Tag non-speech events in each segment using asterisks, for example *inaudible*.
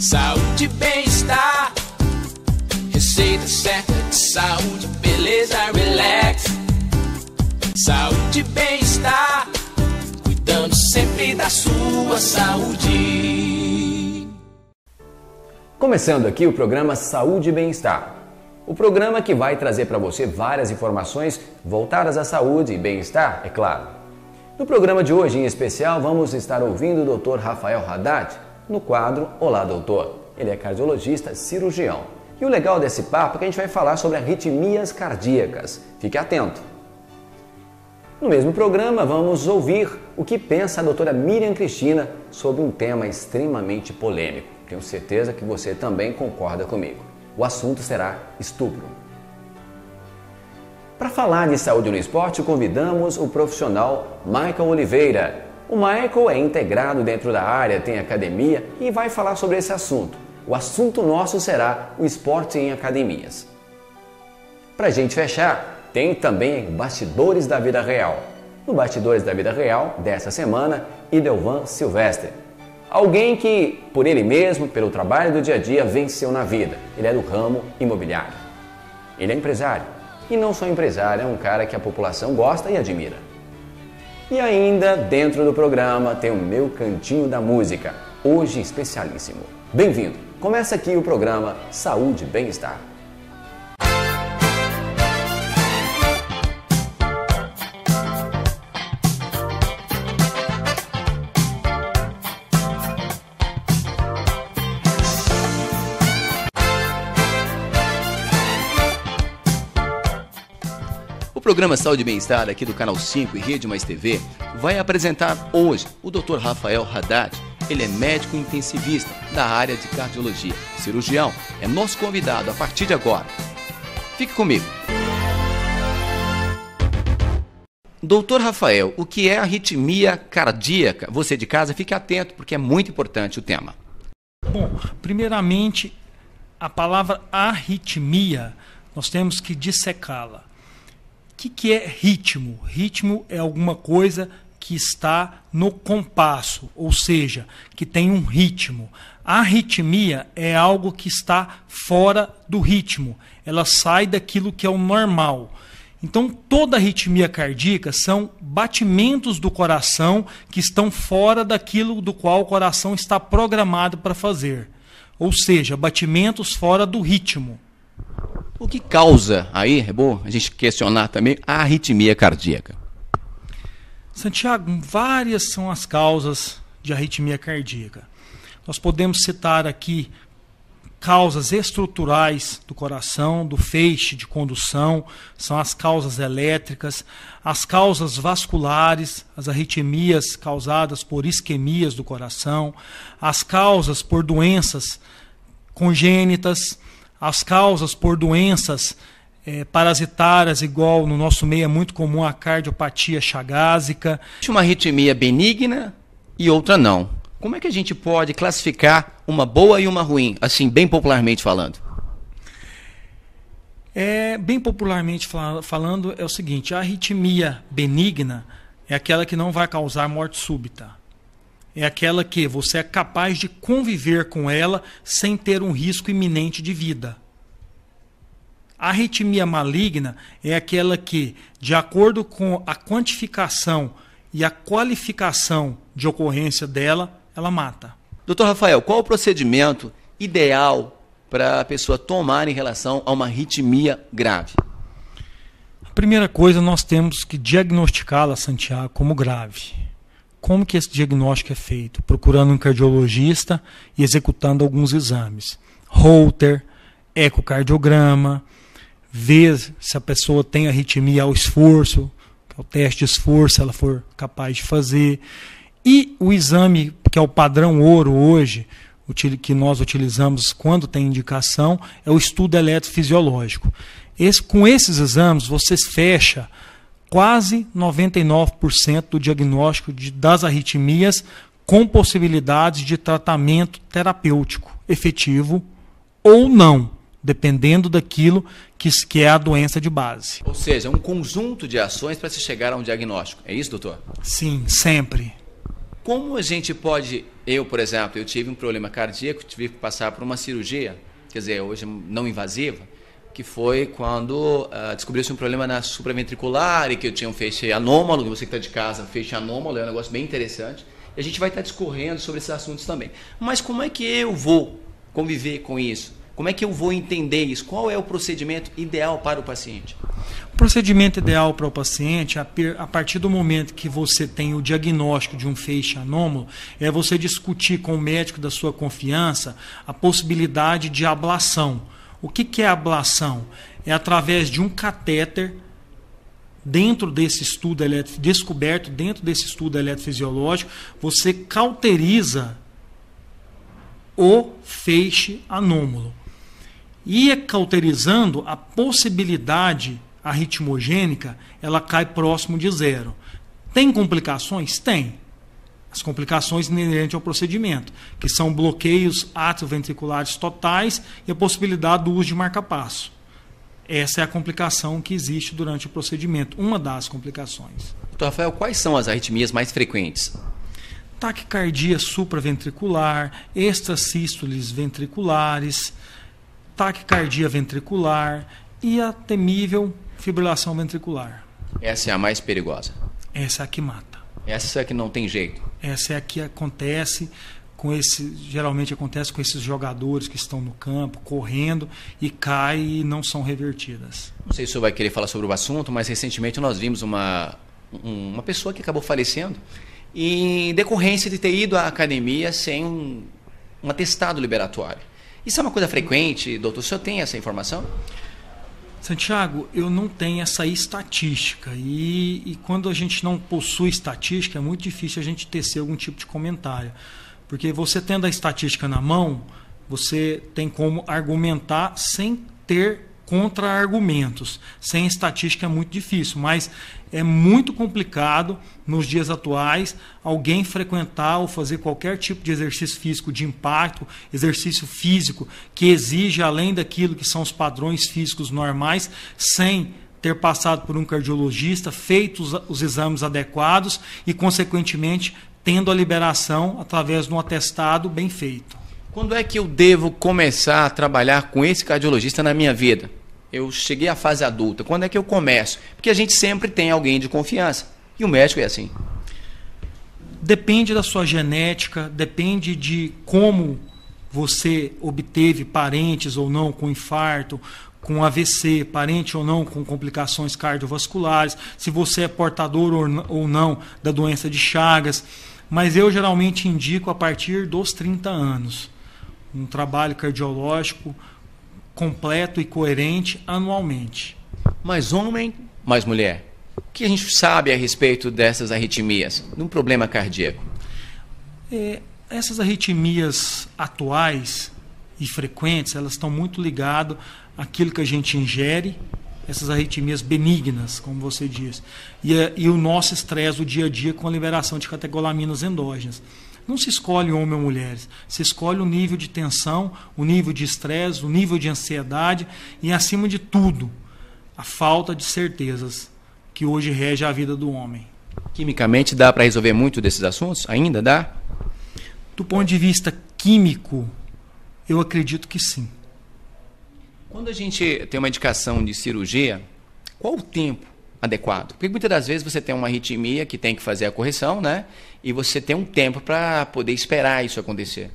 Saúde e bem-estar. Receita certa de saúde, beleza, relax. Saúde e bem-estar. Cuidando sempre da sua saúde. Começando aqui o programa Saúde e Bem-Estar. O programa que vai trazer para você várias informações voltadas à saúde e bem-estar, é claro. No programa de hoje, em especial, vamos estar ouvindo o Dr. Rafael Haddad no quadro Olá Doutor. Ele é cardiologista cirurgião. E o legal desse papo é que a gente vai falar sobre arritmias cardíacas. Fique atento! No mesmo programa, vamos ouvir o que pensa a doutora Miriam Cristina sobre um tema extremamente polêmico. Tenho certeza que você também concorda comigo. O assunto será estupro. Para falar de saúde no esporte, convidamos o profissional Michael Oliveira. O Michael é integrado dentro da área, tem academia e vai falar sobre esse assunto. O assunto nosso será o esporte em academias. Para gente fechar, tem também Bastidores da Vida Real. No Bastidores da Vida Real dessa semana, Idelvan Silvestre. Alguém que, por ele mesmo, pelo trabalho do dia a dia, venceu na vida. Ele é do ramo imobiliário. Ele é empresário e não só empresário, é um cara que a população gosta e admira. E ainda dentro do programa tem o meu cantinho da música, hoje especialíssimo. Bem-vindo! Começa aqui o programa Saúde e Bem-Estar. Programa Saúde e Bem-Estar aqui do Canal 5 e Rede Mais TV vai apresentar hoje o Dr. Rafael Haddad. Ele é médico intensivista da área de cardiologia, cirurgião. É nosso convidado a partir de agora. Fique comigo. Doutor Rafael, o que é arritmia cardíaca? Você de casa, fique atento porque é muito importante o tema. Bom, primeiramente, a palavra arritmia, nós temos que dissecá-la que, que é ritmo? Ritmo é alguma coisa que está no compasso, ou seja, que tem um ritmo. A arritmia é algo que está fora do ritmo, ela sai daquilo que é o normal. Então, toda arritmia cardíaca são batimentos do coração que estão fora daquilo do qual o coração está programado para fazer. Ou seja, batimentos fora do ritmo. O que causa aí, é bom a gente questionar também a arritmia cardíaca? Santiago, várias são as causas de arritmia cardíaca. Nós podemos citar aqui causas estruturais do coração, do feixe de condução, são as causas elétricas, as causas vasculares, as arritmias causadas por isquemias do coração, as causas por doenças congênitas, as causas por doenças é, parasitárias, igual no nosso meio é muito comum a cardiopatia chagásica. Uma arritmia benigna e outra não. Como é que a gente pode classificar uma boa e uma ruim, assim, bem popularmente falando? É, bem popularmente falando, é o seguinte: a arritmia benigna é aquela que não vai causar morte súbita é aquela que você é capaz de conviver com ela sem ter um risco iminente de vida. A arritmia maligna é aquela que, de acordo com a quantificação e a qualificação de ocorrência dela, ela mata. Doutor Rafael, qual o procedimento ideal para a pessoa tomar em relação a uma arritmia grave? A primeira coisa, nós temos que diagnosticá-la, Santiago, como grave como que esse diagnóstico é feito? Procurando um cardiologista e executando alguns exames. Holter, ecocardiograma, ver se a pessoa tem arritmia ao esforço, é o teste de esforço, ela for capaz de fazer. E o exame, que é o padrão ouro hoje, que nós utilizamos quando tem indicação, é o estudo eletrofisiológico. Esse, com esses exames, você fecha quase 99% do diagnóstico de, das arritmias com possibilidades de tratamento terapêutico efetivo ou não, dependendo daquilo que, que é a doença de base. Ou seja, um conjunto de ações para se chegar a um diagnóstico. É isso, doutor? Sim, sempre. Como a gente pode, eu, por exemplo, eu tive um problema cardíaco, tive que passar por uma cirurgia, quer dizer, hoje não invasiva, que foi quando uh, descobriu-se um problema na supraventricular e que eu tinha um feixe anômalo, você que está de casa, feixe anômalo, é um negócio bem interessante. E a gente vai estar tá discorrendo sobre esses assuntos também. Mas como é que eu vou conviver com isso? Como é que eu vou entender isso? Qual é o procedimento ideal para o paciente? O procedimento ideal para o paciente, a partir do momento que você tem o diagnóstico de um feixe anômalo, é você discutir com o médico da sua confiança a possibilidade de ablação. O que, que é ablação? É através de um catéter dentro desse estudo descoberto dentro desse estudo eletrofisiológico, você cauteriza o feixe anômalo ia cauterizando a possibilidade arritmogênica, ela cai próximo de zero. Tem complicações? Tem. As complicações inerentes ao procedimento, que são bloqueios atrioventriculares totais e a possibilidade do uso de marca-passo. Essa é a complicação que existe durante o procedimento, uma das complicações. Doutor Rafael, quais são as arritmias mais frequentes? Taquicardia supraventricular, extrasístoles ventriculares, taquicardia ventricular e a temível fibrilação ventricular. Essa é a mais perigosa. Essa é a que mata. Essa é a que não tem jeito. Essa é a que acontece com esse, geralmente acontece com esses jogadores que estão no campo, correndo e caem e não são revertidas. Não sei se o senhor vai querer falar sobre o assunto, mas recentemente nós vimos uma, uma pessoa que acabou falecendo em decorrência de ter ido à academia sem um, um atestado liberatório. Isso é uma coisa frequente, doutor? O senhor tem essa informação? Santiago, eu não tenho essa estatística. E, e, quando a gente não possui estatística, é muito difícil a gente tecer algum tipo de comentário. Porque você tendo a estatística na mão, você tem como argumentar sem ter contra-argumentos. Sem estatística é muito difícil, mas é muito complicado nos dias atuais alguém frequentar ou fazer qualquer tipo de exercício físico de impacto, exercício físico que exige além daquilo que são os padrões físicos normais, sem ter passado por um cardiologista, feito os, os exames adequados e, consequentemente, tendo a liberação através de um atestado bem feito. Quando é que eu devo começar a trabalhar com esse cardiologista na minha vida? Eu cheguei à fase adulta, quando é que eu começo? Porque a gente sempre tem alguém de confiança. E o médico é assim. Depende da sua genética, depende de como você obteve parentes ou não com infarto, com AVC, parente ou não com complicações cardiovasculares, se você é portador ou não da doença de Chagas. Mas eu geralmente indico a partir dos 30 anos. Um trabalho cardiológico completo e coerente anualmente. Mais homem, mais mulher. O que a gente sabe a respeito dessas arritmias, num problema cardíaco? É, essas arritmias atuais e frequentes, elas estão muito ligadas àquilo que a gente ingere, essas arritmias benignas, como você diz, e, e o nosso estresse do dia a dia com a liberação de catecolaminas endógenas. Não se escolhe homem ou mulheres, se escolhe o nível de tensão, o nível de estresse, o nível de ansiedade e, acima de tudo, a falta de certezas que hoje rege a vida do homem. Quimicamente dá para resolver muito desses assuntos? Ainda dá? Do ponto de vista químico, eu acredito que sim. Quando a gente tem uma indicação de cirurgia, qual o tempo adequado. Porque muitas das vezes você tem uma arritmia que tem que fazer a correção, né? E você tem um tempo para poder esperar isso acontecer.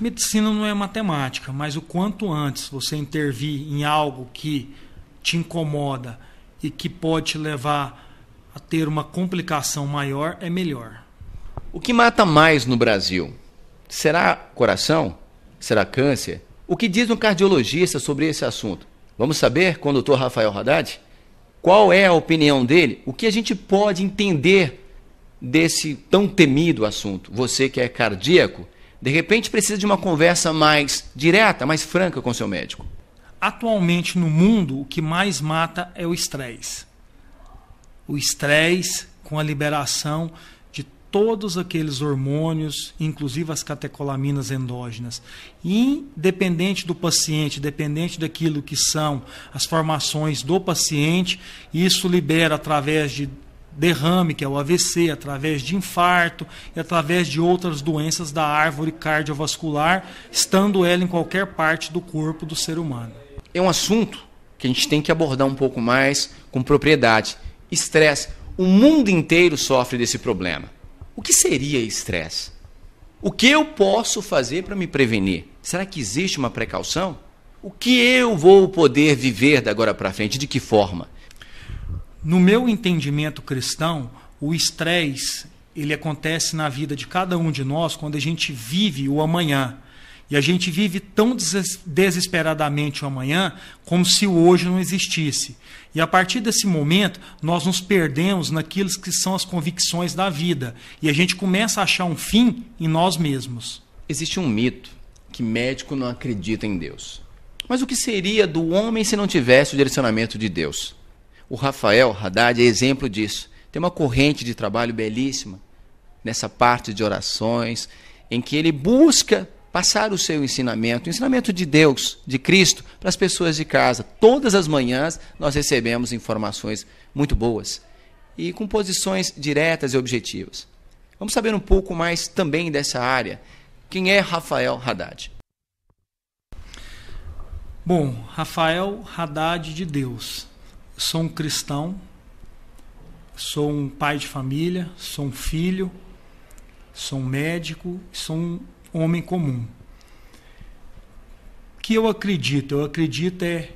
Medicina não é matemática, mas o quanto antes você intervir em algo que te incomoda e que pode te levar a ter uma complicação maior é melhor. O que mata mais no Brasil? Será coração? Será câncer? O que diz um cardiologista sobre esse assunto? Vamos saber com o doutor Rafael Haddad? Qual é a opinião dele? O que a gente pode entender desse tão temido assunto? Você que é cardíaco, de repente precisa de uma conversa mais direta, mais franca com seu médico. Atualmente no mundo, o que mais mata é o estresse. O estresse com a liberação todos aqueles hormônios, inclusive as catecolaminas endógenas. Independente do paciente, dependente daquilo que são as formações do paciente, isso libera através de derrame, que é o AVC, através de infarto e através de outras doenças da árvore cardiovascular, estando ela em qualquer parte do corpo do ser humano. É um assunto que a gente tem que abordar um pouco mais com propriedade. Estresse. O mundo inteiro sofre desse problema. O que seria estresse? O que eu posso fazer para me prevenir? Será que existe uma precaução? O que eu vou poder viver da agora para frente? De que forma? No meu entendimento cristão, o estresse ele acontece na vida de cada um de nós quando a gente vive o amanhã. E a gente vive tão desesperadamente o amanhã como se o hoje não existisse. E a partir desse momento, nós nos perdemos naquilo que são as convicções da vida. E a gente começa a achar um fim em nós mesmos. Existe um mito que médico não acredita em Deus. Mas o que seria do homem se não tivesse o direcionamento de Deus? O Rafael Haddad é exemplo disso. Tem uma corrente de trabalho belíssima nessa parte de orações, em que ele busca passar o seu ensinamento, o ensinamento de Deus, de Cristo, para as pessoas de casa. Todas as manhãs nós recebemos informações muito boas e com posições diretas e objetivas. Vamos saber um pouco mais também dessa área. Quem é Rafael Haddad? Bom, Rafael Haddad de Deus sou um cristão, sou um pai de família, sou um filho, sou um médico, sou um homem comum. O que eu acredito? Eu acredito é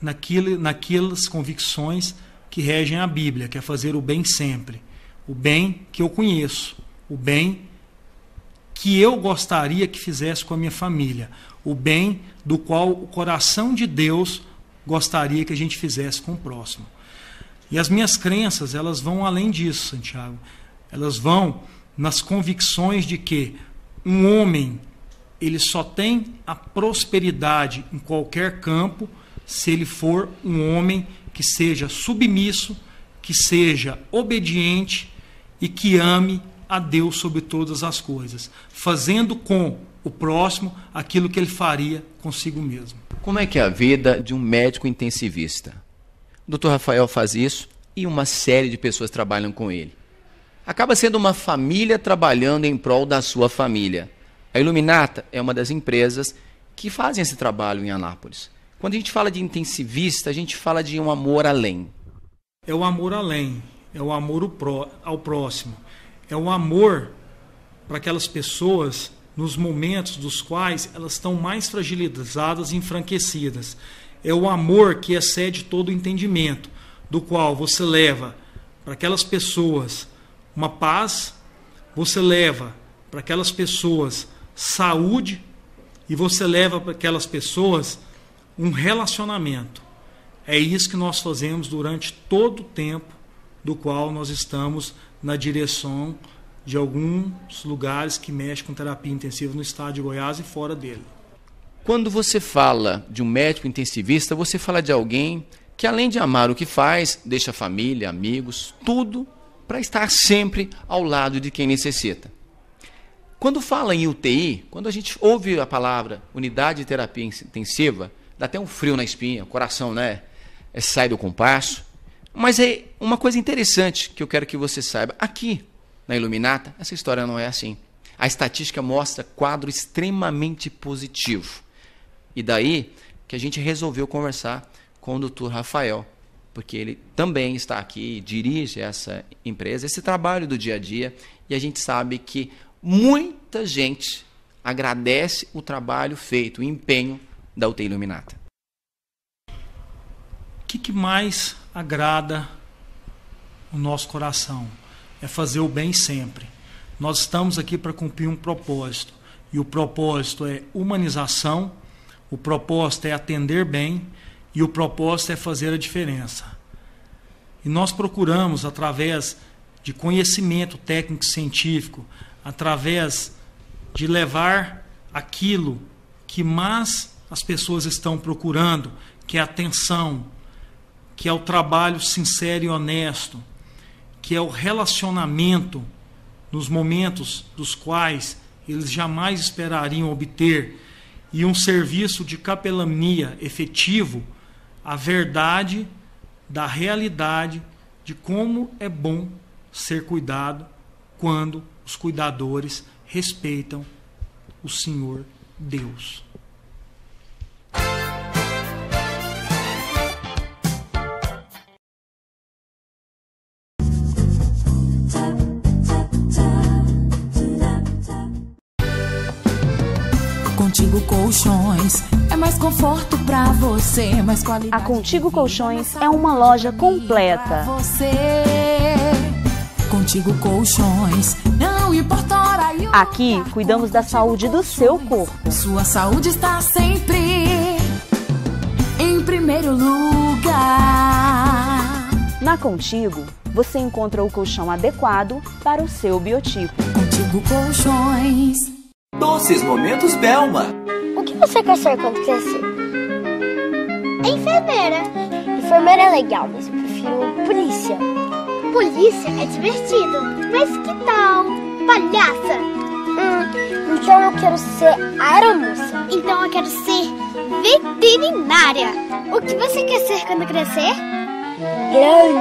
naquilo, naquelas convicções que regem a Bíblia, que é fazer o bem sempre. O bem que eu conheço, o bem que eu gostaria que fizesse com a minha família, o bem do qual o coração de Deus gostaria que a gente fizesse com o próximo. E as minhas crenças, elas vão além disso, Santiago. Elas vão nas convicções de que um homem ele só tem a prosperidade em qualquer campo se ele for um homem que seja submisso, que seja obediente e que ame a Deus sobre todas as coisas, fazendo com o próximo aquilo que ele faria consigo mesmo. Como é que é a vida de um médico intensivista? O Dr. Rafael faz isso e uma série de pessoas trabalham com ele. Acaba sendo uma família trabalhando em prol da sua família. A Iluminata é uma das empresas que fazem esse trabalho em Anápolis. Quando a gente fala de intensivista, a gente fala de um amor além. É o amor além, é o amor ao próximo, é o amor para aquelas pessoas nos momentos dos quais elas estão mais fragilizadas e enfranquecidas. É o amor que excede todo o entendimento, do qual você leva para aquelas pessoas uma paz, você leva para aquelas pessoas saúde e você leva para aquelas pessoas um relacionamento. É isso que nós fazemos durante todo o tempo do qual nós estamos na direção de alguns lugares que mexem com terapia intensiva no estado de Goiás e fora dele. Quando você fala de um médico intensivista, você fala de alguém que, além de amar o que faz, deixa família, amigos, tudo para estar sempre ao lado de quem necessita. Quando fala em UTI, quando a gente ouve a palavra unidade de terapia intensiva, dá até um frio na espinha, o coração né, é, sai do compasso. Mas é uma coisa interessante que eu quero que você saiba. Aqui, na Iluminata, essa história não é assim. A estatística mostra quadro extremamente positivo. E daí que a gente resolveu conversar com o doutor Rafael, porque ele também está aqui, dirige essa empresa, esse trabalho do dia a dia, e a gente sabe que muita gente agradece o trabalho feito, o empenho da UTI Iluminata. O que, que mais agrada o nosso coração? é fazer o bem sempre. Nós estamos aqui para cumprir um propósito. E o propósito é humanização, o propósito é atender bem e o propósito é fazer a diferença. E nós procuramos, através de conhecimento técnico científico, através de levar aquilo que mais as pessoas estão procurando, que é atenção, que é o trabalho sincero e honesto, que é o relacionamento nos momentos dos quais eles jamais esperariam obter, e um serviço de capelania efetivo, a verdade da realidade de como é bom ser cuidado quando os cuidadores respeitam o Senhor Deus. Contigo Colchões é mais conforto pra você, mais qualidade. A Contigo Colchões é uma loja completa. Você. Contigo Colchões, não importa e Aqui cuidamos da saúde do seu corpo. Sua saúde está sempre em primeiro lugar. Na Contigo, você encontra o colchão adequado para o seu biotipo. Contigo Colchões. Doces Momentos Belma. O que você quer ser quando crescer? Enfermeira. Enfermeira é legal, mas eu prefiro polícia. Polícia é divertido. Mas que tal palhaça? Hum, então eu quero ser aeromoça. Então eu quero ser veterinária. O que você quer ser quando crescer? Grande.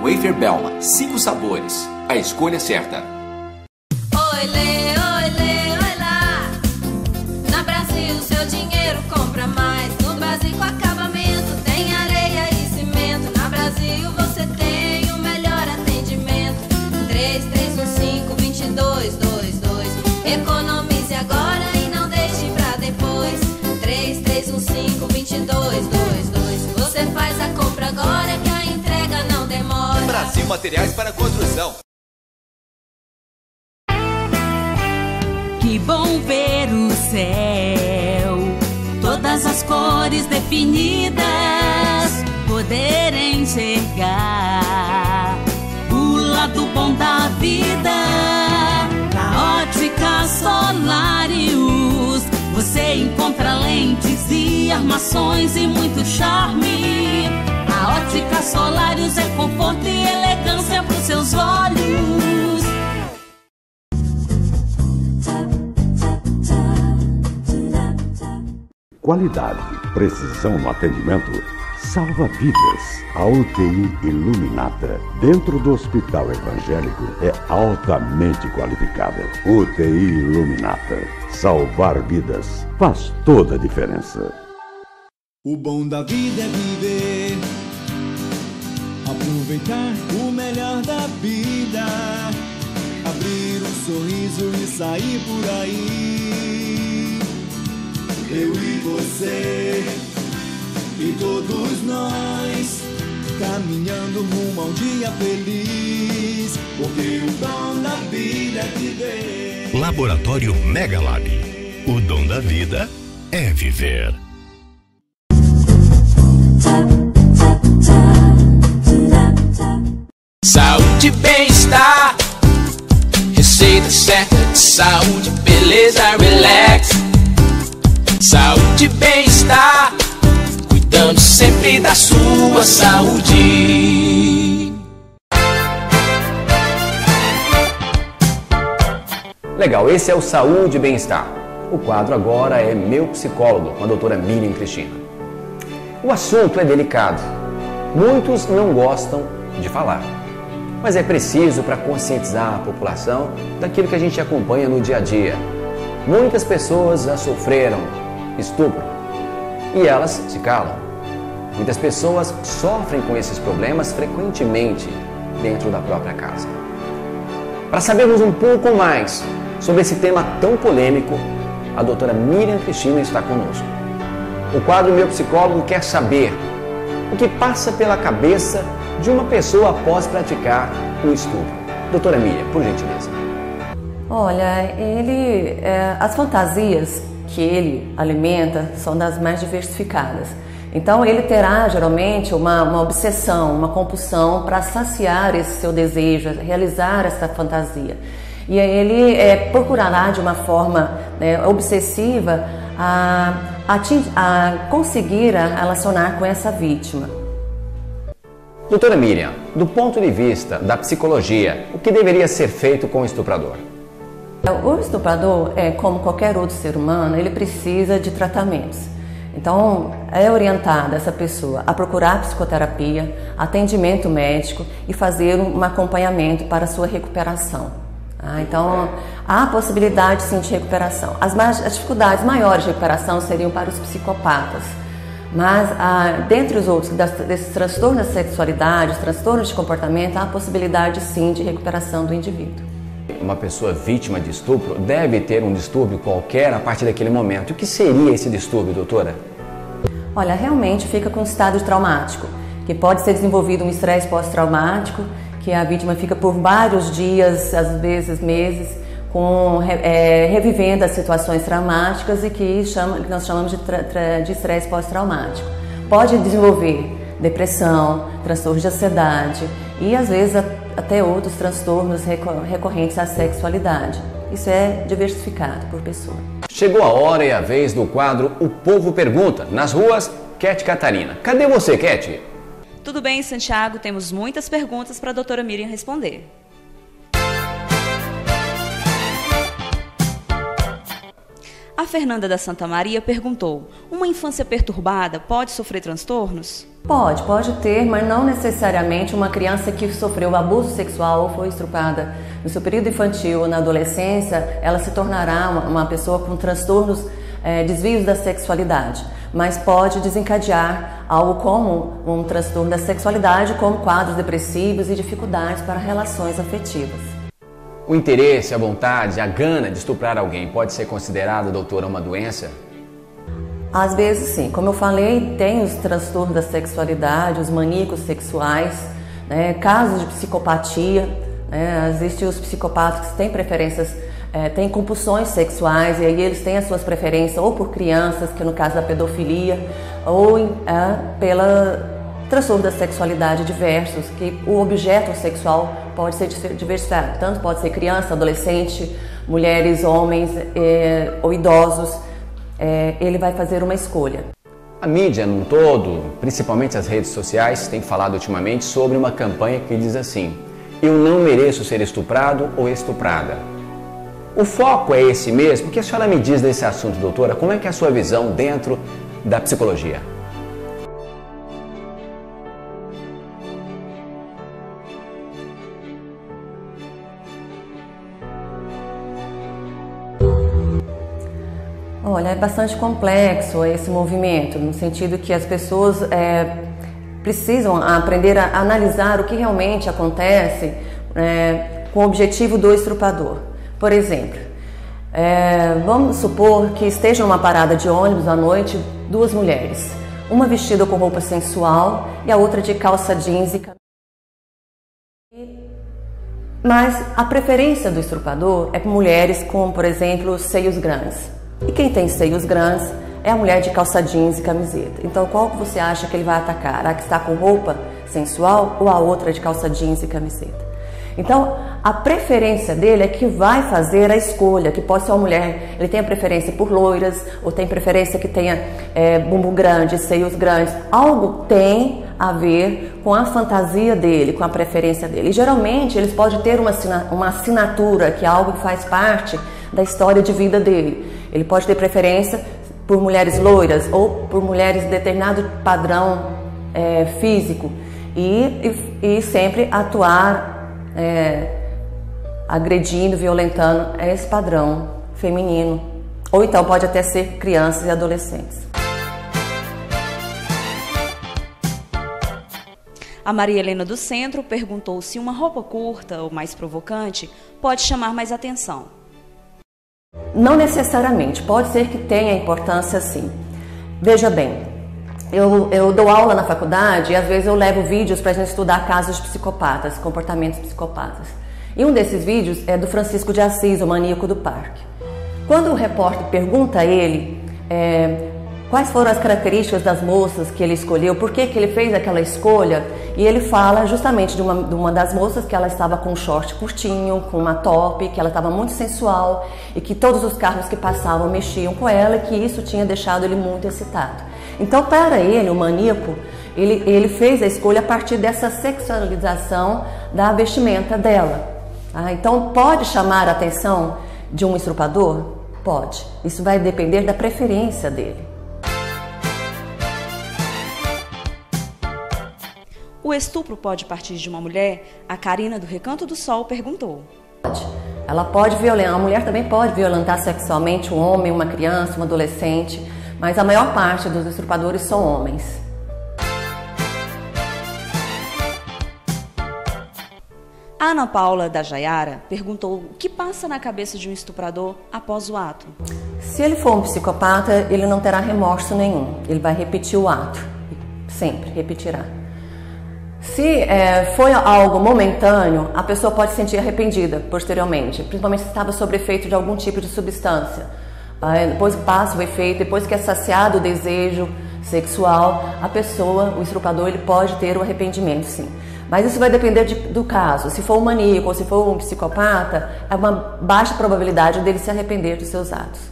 *laughs* Wafer Belma. Cinco sabores. A escolha certa. Oi, lê, oi, lê, oi lá. Na Brasil, seu dinheiro compra mais. No Básico Acabamento tem areia e cimento. Na Brasil, você tem o melhor atendimento. 3315 2222. Economize agora e não deixe pra depois. 3315 2222. Você faz a compra agora que a entrega não demora. Brasil Materiais para Construção. Cores definidas, poder enxergar o lado bom da vida. Na ótica Solarius, você encontra lentes e armações e muito charme. A ótica Solarius é conforto e elegância para os seus olhos. Qualidade, precisão no atendimento, salva vidas. A UTI Iluminata, dentro do Hospital Evangélico, é altamente qualificada. UTI Iluminata, salvar vidas faz toda a diferença. O bom da vida é viver, aproveitar o melhor da vida, abrir um sorriso e sair por aí. Eu e você, e todos nós, caminhando rumo a um dia feliz, porque o dom da vida é viver. Laboratório Megalab. O dom da vida é viver. Saúde e bem-estar. Receita certa de saúde, beleza, relax. Saúde e bem-estar. Cuidando sempre da sua saúde. Legal, esse é o Saúde e Bem-Estar. O quadro agora é Meu Psicólogo, com a doutora Miriam Cristina. O assunto é delicado. Muitos não gostam de falar, mas é preciso para conscientizar a população daquilo que a gente acompanha no dia a dia. Muitas pessoas já sofreram estupro e elas se calam. Muitas pessoas sofrem com esses problemas frequentemente dentro da própria casa. Para sabermos um pouco mais sobre esse tema tão polêmico, a doutora Miriam Cristina está conosco. O quadro Meu Psicólogo quer saber o que passa pela cabeça de uma pessoa após praticar o estupro. Doutora Miriam, por gentileza. Olha, ele, é, as fantasias que ele alimenta são das mais diversificadas. Então ele terá geralmente uma, uma obsessão, uma compulsão para saciar esse seu desejo, realizar essa fantasia. E ele é, procurará de uma forma né, obsessiva a, a conseguir a relacionar com essa vítima. Doutora Miriam, do ponto de vista da psicologia, o que deveria ser feito com o estuprador? O estuprador, é, como qualquer outro ser humano, ele precisa de tratamentos. Então, é orientada essa pessoa a procurar psicoterapia, atendimento médico e fazer um acompanhamento para sua recuperação. Ah, então, há possibilidade sim de recuperação. As, mais, as, dificuldades maiores de recuperação seriam para os psicopatas. Mas, ah, dentre os outros, das, desses transtornos da sexualidade, os transtornos de comportamento, há possibilidade sim de recuperação do indivíduo. Uma pessoa vítima de estupro deve ter um distúrbio qualquer a partir daquele momento. O que seria esse distúrbio, doutora? Olha, realmente fica com um estado traumático, que pode ser desenvolvido um estresse pós-traumático, que a vítima fica por vários dias, às vezes meses, com, é, revivendo as situações traumáticas e que, chama, que nós chamamos de estresse pós-traumático. Pode desenvolver depressão, transtorno de ansiedade e às vezes até outros transtornos recorrentes à sexualidade. Isso é diversificado por pessoa. Chegou a hora e a vez do quadro O Povo Pergunta. Nas ruas, Cat Catarina. Cadê você, Cat? Tudo bem, Santiago? Temos muitas perguntas para a doutora Miriam responder. A Fernanda da Santa Maria perguntou: Uma infância perturbada pode sofrer transtornos? Pode, pode ter, mas não necessariamente uma criança que sofreu abuso sexual ou foi estrupada no seu período infantil ou na adolescência, ela se tornará uma, uma pessoa com transtornos, é, desvios da sexualidade. Mas pode desencadear algo como um transtorno da sexualidade, como quadros depressivos e dificuldades para relações afetivas. O interesse, a vontade, a gana de estuprar alguém pode ser considerado, doutora, uma doença? Às vezes sim. Como eu falei, tem os transtornos da sexualidade, os maníacos sexuais, né, casos de psicopatia. Né, Existem os psicopatas que têm preferências, é, têm compulsões sexuais e aí eles têm as suas preferências ou por crianças, que no caso da pedofilia, ou é, pela transtorno da sexualidade diversos, que o objeto sexual pode ser diversificado, tanto pode ser criança, adolescente, mulheres, homens é, ou idosos, é, ele vai fazer uma escolha. A mídia num todo, principalmente as redes sociais, tem falado ultimamente sobre uma campanha que diz assim: Eu não mereço ser estuprado ou estuprada. O foco é esse mesmo? O que a senhora me diz desse assunto, doutora? Como é que é a sua visão dentro da psicologia? Olha, é bastante complexo esse movimento, no sentido que as pessoas é, precisam aprender a analisar o que realmente acontece é, com o objetivo do estrupador. Por exemplo, é, vamos supor que esteja numa parada de ônibus à noite duas mulheres, uma vestida com roupa sensual e a outra de calça jeans e mas a preferência do estrupador é por mulheres com, por exemplo, seios grandes. E quem tem seios grandes é a mulher de calça jeans e camiseta. Então, qual que você acha que ele vai atacar? A que está com roupa sensual ou a outra de calça jeans e camiseta? Então, a preferência dele é que vai fazer a escolha, que pode ser uma mulher, ele tem a preferência por loiras, ou tem preferência que tenha é, bumbum grande, seios grandes. Algo tem a ver com a fantasia dele, com a preferência dele. E geralmente eles podem ter uma, uma assinatura, que é algo que faz parte da história de vida dele. Ele pode ter preferência por mulheres loiras ou por mulheres de determinado padrão é, físico e, e, e, sempre atuar é, agredindo, violentando esse padrão feminino. Ou então pode até ser crianças e adolescentes. A Maria Helena do Centro perguntou se uma roupa curta ou mais provocante pode chamar mais atenção. Não necessariamente, pode ser que tenha importância sim. Veja bem, eu, eu dou aula na faculdade e às vezes eu levo vídeos para a gente estudar casos de psicopatas, comportamentos psicopatas. E um desses vídeos é do Francisco de Assis, o maníaco do parque. Quando o repórter pergunta a ele é, quais foram as características das moças que ele escolheu, por que, que ele fez aquela escolha. E ele fala justamente de uma, de uma das moças que ela estava com um short curtinho, com uma top, que ela estava muito sensual e que todos os carros que passavam mexiam com ela e que isso tinha deixado ele muito excitado. Então, para ele, o maníaco, ele, ele fez a escolha a partir dessa sexualização da vestimenta dela. Ah, então, pode chamar a atenção de um estrupador? Pode. Isso vai depender da preferência dele. O estupro pode partir de uma mulher? A Karina do Recanto do Sol perguntou. Ela pode violentar, a mulher também pode violentar sexualmente um homem, uma criança, um adolescente, mas a maior parte dos estupradores são homens. A Ana Paula da Jaiara perguntou o que passa na cabeça de um estuprador após o ato. Se ele for um psicopata, ele não terá remorso nenhum. Ele vai repetir o ato. Sempre repetirá. Se é, foi algo momentâneo, a pessoa pode se sentir arrependida posteriormente, principalmente se estava sob efeito de algum tipo de substância. depois que passa o efeito, depois que é saciado o desejo sexual, a pessoa, o estuprador, ele pode ter o arrependimento, sim. Mas isso vai depender de, do caso. Se for um maníaco ou se for um psicopata, é uma baixa probabilidade dele se arrepender dos seus atos.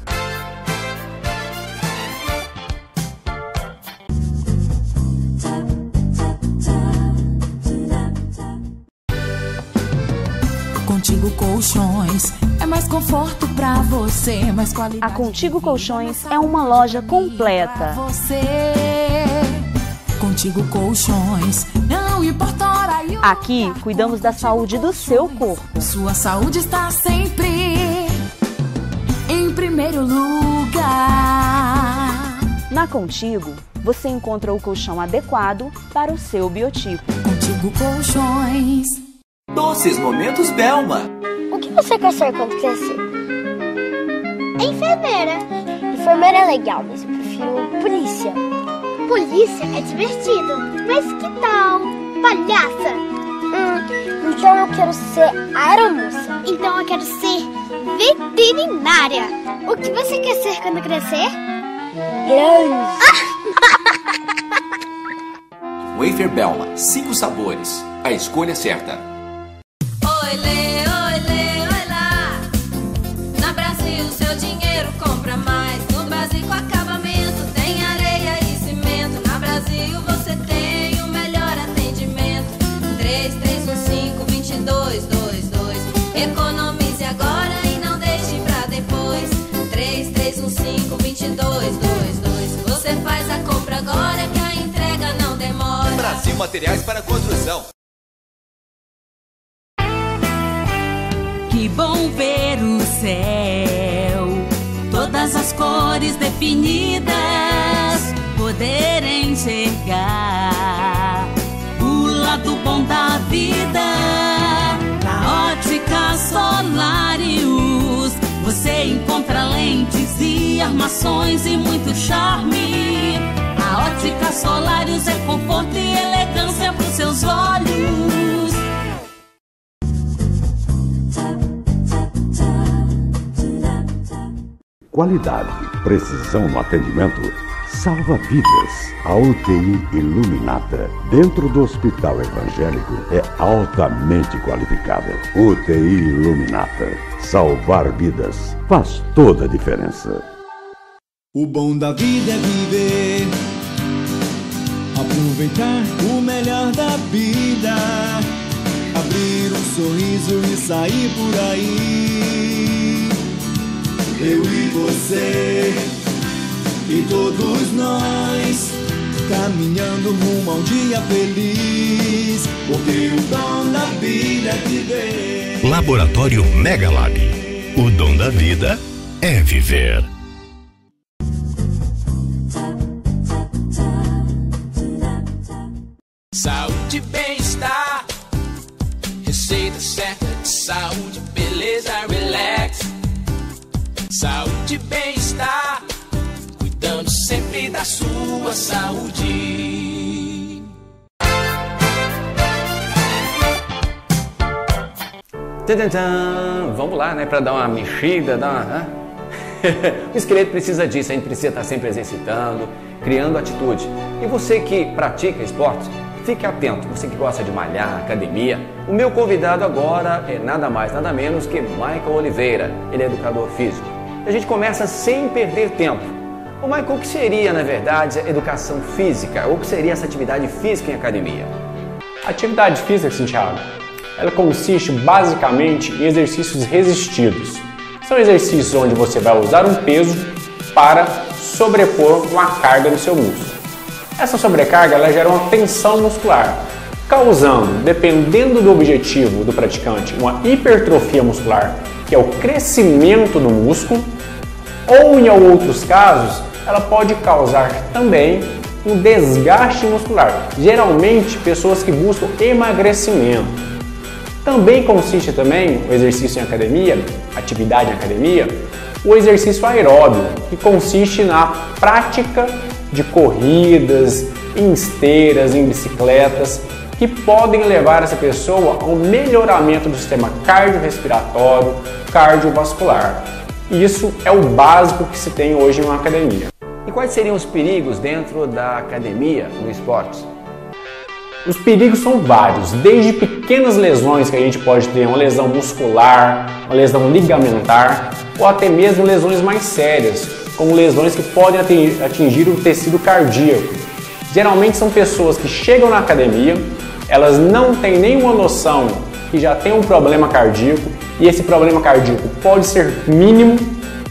Contigo Colchões é mais conforto pra você, mais qualidade. A Contigo Colchões é uma loja completa. Você. Contigo Colchões, não importa a hora e o Aqui cuidamos da saúde do seu corpo. Sua saúde está sempre em primeiro lugar. Na Contigo, você encontra o colchão adequado para o seu biotipo. Contigo Colchões. Doces Momentos Belma. O que você quer ser quando crescer? Enfermeira. Enfermeira é legal, mas eu prefiro polícia. Polícia é divertido, mas que tal palhaça? Hum, então eu quero ser aeromoça. Então eu quero ser veterinária. O que você quer ser quando crescer? Grande. *laughs* Wafer Belma. Cinco sabores. A escolha certa. Materiais para Construção. Que bom ver o céu, todas as cores definidas, poder enxergar o lado bom da vida. Na ótica Solarius, você encontra lentes e armações e muito charme. A ótica Solarius é conforto e elegância para os seus olhos. Qualidade, precisão no atendimento, salva vidas. A UTI Iluminata, dentro do Hospital Evangélico, é altamente qualificada. UTI Iluminata, salvar vidas faz toda a diferença. O bom da vida é viver, aproveitar o melhor da vida, abrir um sorriso e sair por aí. Eu e você, e todos nós, caminhando rumo a um dia feliz, porque o dom da vida é viver. Laboratório Megalab. O dom da vida é viver. Vamos lá, né? Para dar uma mexida, dar uma. *laughs* o esqueleto precisa disso, a gente precisa estar sempre exercitando, criando atitude. E você que pratica esportes, fique atento. Você que gosta de malhar, academia. O meu convidado agora é nada mais, nada menos que Michael Oliveira. Ele é educador físico. A gente começa sem perder tempo. O Michael, o que seria, na verdade, a educação física? Ou o que seria essa atividade física em academia? Atividade física, Santiago, ela consiste basicamente em exercícios resistidos. São exercícios onde você vai usar um peso para sobrepor uma carga no seu músculo. Essa sobrecarga ela gera uma tensão muscular. causando, dependendo do objetivo do praticante, uma hipertrofia muscular, que é o crescimento do músculo, ou em outros casos, ela pode causar também um desgaste muscular, geralmente pessoas que buscam emagrecimento. Também consiste também o exercício em academia, atividade em academia, o exercício aeróbio, que consiste na prática de corridas, em esteiras, em bicicletas, que podem levar essa pessoa ao melhoramento do sistema cardiorrespiratório, cardiovascular. Isso é o básico que se tem hoje em uma academia. E quais seriam os perigos dentro da academia no esporte? Os perigos são vários, desde pequenas lesões que a gente pode ter, uma lesão muscular, uma lesão ligamentar, ou até mesmo lesões mais sérias, como lesões que podem atingir o tecido cardíaco. Geralmente são pessoas que chegam na academia, elas não têm nenhuma noção que já tem um problema cardíaco e esse problema cardíaco pode ser mínimo,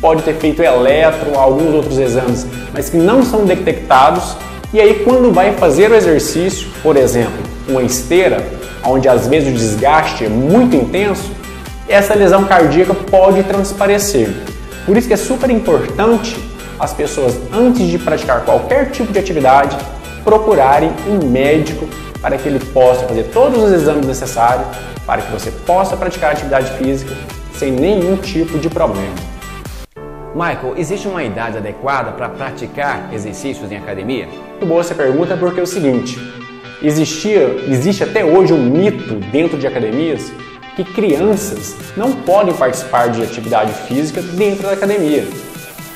pode ter feito eletro, alguns outros exames, mas que não são detectados e aí, quando vai fazer o exercício, por exemplo, uma esteira, onde às vezes o desgaste é muito intenso, essa lesão cardíaca pode transparecer. Por isso que é super importante as pessoas, antes de praticar qualquer tipo de atividade, procurarem um médico para que ele possa fazer todos os exames necessários para que você possa praticar atividade física sem nenhum tipo de problema. Michael, existe uma idade adequada para praticar exercícios em academia? Muito boa essa pergunta porque é o seguinte: existia, existe até hoje um mito dentro de academias que crianças não podem participar de atividade física dentro da academia.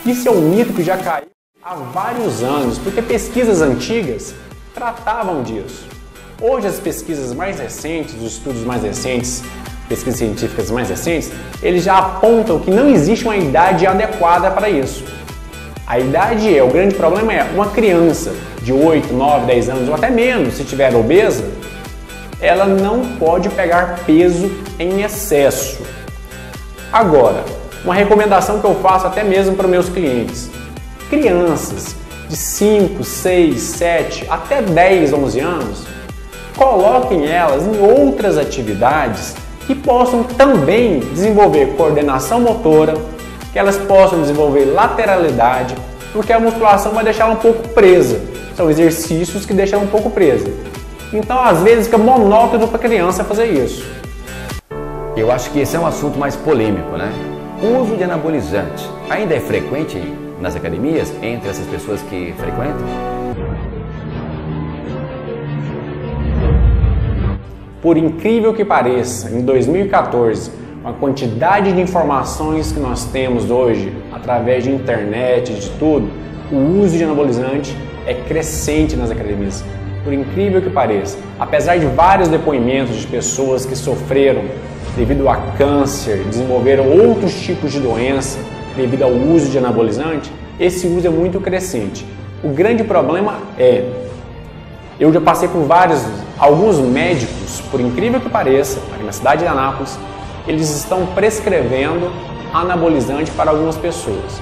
Isso é um mito que já caiu há vários anos, porque pesquisas antigas tratavam disso. Hoje as pesquisas mais recentes, os estudos mais recentes pesquisas científicas mais recentes, eles já apontam que não existe uma idade adequada para isso. A idade é, o grande problema é uma criança de 8, 9, 10 anos ou até menos, se tiver obesa, ela não pode pegar peso em excesso. Agora, uma recomendação que eu faço até mesmo para meus clientes: crianças de 5, 6, 7 até 10, 11 anos, coloquem elas em outras atividades que possam também desenvolver coordenação motora, que elas possam desenvolver lateralidade, porque a musculação vai deixar ela um pouco presa. São exercícios que deixam ela um pouco presa. Então, às vezes, fica monótono para a criança fazer isso. Eu acho que esse é um assunto mais polêmico, né? O uso de anabolizante ainda é frequente nas academias entre essas pessoas que frequentam? Por incrível que pareça, em 2014, a quantidade de informações que nós temos hoje, através de internet, de tudo, o uso de anabolizante é crescente nas academias. Por incrível que pareça, apesar de vários depoimentos de pessoas que sofreram devido a câncer, desenvolveram outros tipos de doença devido ao uso de anabolizante, esse uso é muito crescente. O grande problema é, eu já passei por vários, alguns médicos por incrível que pareça, aqui na cidade de Anápolis, eles estão prescrevendo anabolizante para algumas pessoas.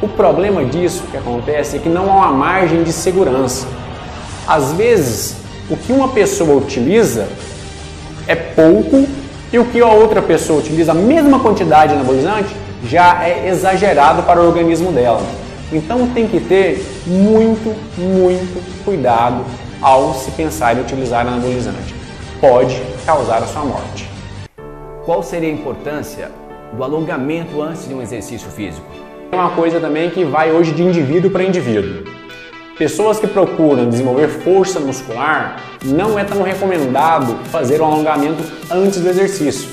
O problema disso que acontece é que não há uma margem de segurança. Às vezes, o que uma pessoa utiliza é pouco e o que a outra pessoa utiliza a mesma quantidade de anabolizante já é exagerado para o organismo dela. Então tem que ter muito, muito cuidado ao se pensar em utilizar anabolizante pode causar a sua morte. Qual seria a importância do alongamento antes de um exercício físico? É uma coisa também que vai hoje de indivíduo para indivíduo. Pessoas que procuram desenvolver força muscular, não é tão recomendado fazer um alongamento antes do exercício.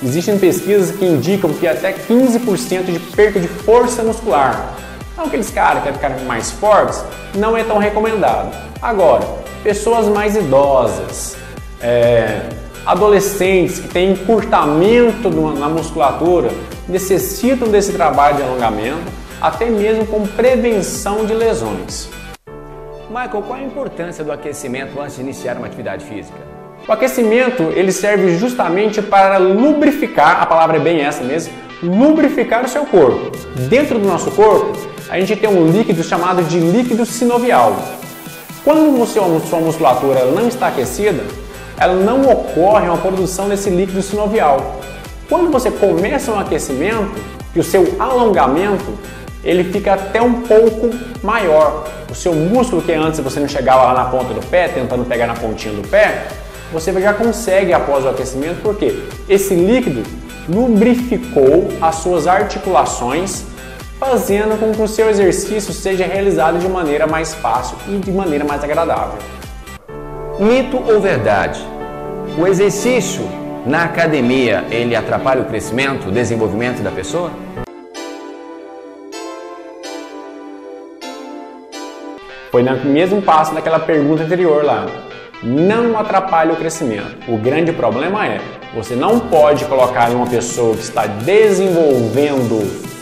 Existem pesquisas que indicam que até 15% de perda de força muscular. Então, aqueles caras que querem ficar mais fortes, não é tão recomendado. Agora, pessoas mais idosas, é, adolescentes que têm encurtamento na musculatura necessitam desse trabalho de alongamento, até mesmo com prevenção de lesões. Michael, qual a importância do aquecimento antes de iniciar uma atividade física? O aquecimento ele serve justamente para lubrificar, a palavra é bem essa mesmo, lubrificar o seu corpo. Dentro do nosso corpo, a gente tem um líquido chamado de líquido sinovial. Quando sua musculatura não está aquecida, ela não ocorre uma produção desse líquido sinovial. Quando você começa um aquecimento e o seu alongamento, ele fica até um pouco maior. O seu músculo que antes você não chegava lá na ponta do pé, tentando pegar na pontinha do pé, você já consegue após o aquecimento, porque esse líquido lubrificou as suas articulações, fazendo com que o seu exercício seja realizado de maneira mais fácil e de maneira mais agradável. Mito ou verdade? O exercício na academia, ele atrapalha o crescimento, o desenvolvimento da pessoa? Foi no mesmo passo daquela pergunta anterior lá. Não atrapalha o crescimento. O grande problema é, você não pode colocar uma pessoa que está desenvolvendo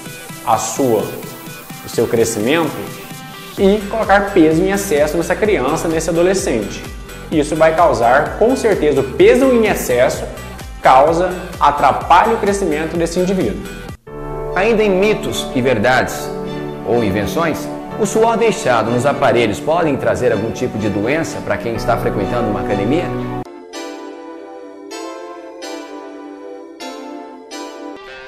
a sua, o seu crescimento e colocar peso em excesso nessa criança, nesse adolescente. Isso vai causar, com certeza, o peso em excesso causa, atrapalha o crescimento desse indivíduo. Ainda em mitos e verdades ou invenções, o suor deixado nos aparelhos podem trazer algum tipo de doença para quem está frequentando uma academia?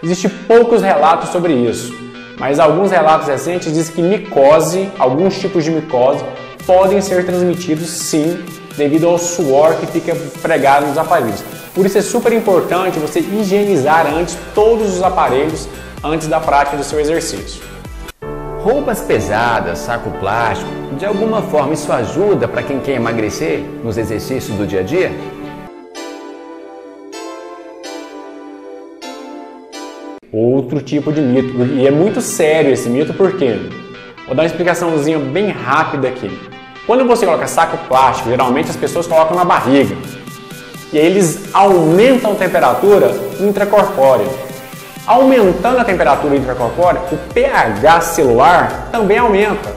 Existem poucos relatos sobre isso, mas alguns relatos recentes dizem que micose, alguns tipos de micose, podem ser transmitidos sim devido ao suor que fica pregado nos aparelhos. Por isso é super importante você higienizar antes todos os aparelhos antes da prática do seu exercício. Roupas pesadas, saco plástico, de alguma forma isso ajuda para quem quer emagrecer nos exercícios do dia a dia? Outro tipo de mito, e é muito sério esse mito porque vou dar uma explicaçãozinha bem rápida aqui. Quando você coloca saco plástico, geralmente as pessoas colocam na barriga. E aí eles aumentam a temperatura intracorpórea. Aumentando a temperatura intracorpórea, o pH celular também aumenta,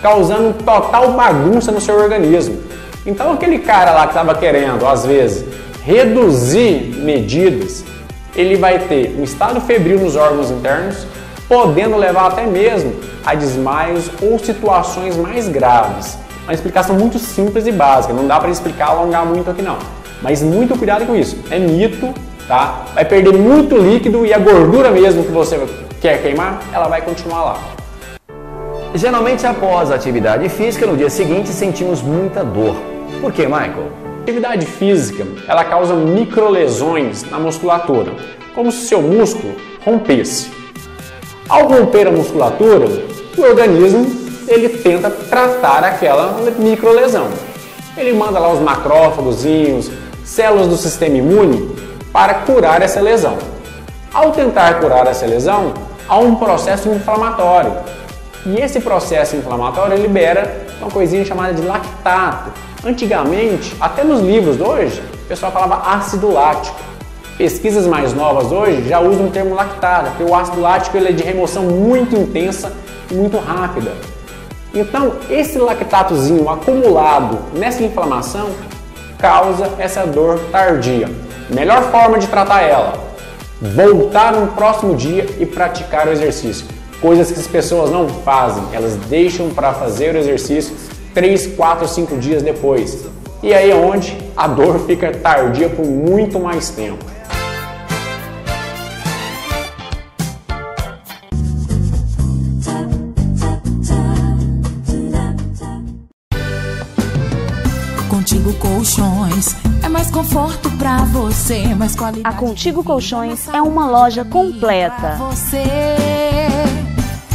causando total bagunça no seu organismo. Então aquele cara lá que estava querendo, às vezes, reduzir medidas, ele vai ter um estado febril nos órgãos internos, podendo levar até mesmo a desmaios ou situações mais graves. Uma explicação muito simples e básica, não dá para explicar alongar muito aqui não. Mas muito cuidado com isso. É mito, tá? Vai perder muito líquido e a gordura mesmo que você quer queimar, ela vai continuar lá. Geralmente após a atividade física, no dia seguinte sentimos muita dor. Por que, Michael? Atividade física, ela causa microlesões na musculatura, como se seu músculo rompesse. Ao romper a musculatura, o organismo ele tenta tratar aquela microlesão. Ele manda lá os macrófagozinhos, células do sistema imune para curar essa lesão. Ao tentar curar essa lesão, há um processo inflamatório. E esse processo inflamatório libera uma coisinha chamada de lactato. Antigamente, até nos livros hoje, o pessoal falava ácido lático. Pesquisas mais novas hoje já usam o termo lactato, porque o ácido lático ele é de remoção muito intensa e muito rápida. Então, esse lactatozinho acumulado nessa inflamação causa essa dor tardia. Melhor forma de tratar ela: voltar no próximo dia e praticar o exercício. Coisas que as pessoas não fazem, elas deixam para fazer o exercício 3, 4, 5 dias depois. E aí é onde a dor *laughs* fica tardia por muito mais tempo. Contigo Colchões é mais conforto pra você, mais qualidade. A Contigo Colchões é uma loja completa.